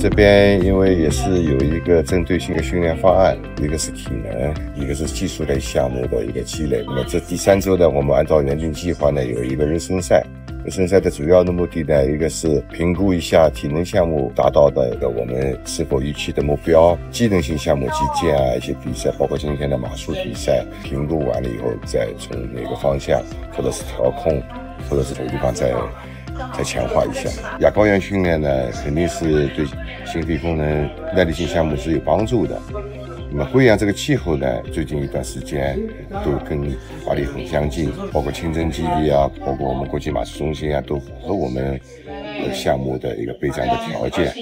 这边因为也是有一个针对性的训练方案，一个是体能，一个是技术类项目的一个积累。那么这第三周呢，我们按照原定计划呢，有一个热身赛。热身赛的主要的目的呢，一个是评估一下体能项目达到的一个我们是否预期的目标；机能性项目击剑啊一些比赛，包括今天的马术比赛，评估完了以后，再从哪个方向，或者是调控，或者是哪个地方再。再强化一下亚高原训练呢，肯定是对心肺功能耐力性项目是有帮助的。那么贵阳这个气候呢，最近一段时间都跟巴黎很相近，包括清真基地啊，包括我们国际马术中心啊，都符合我们项目的一个备战的条件。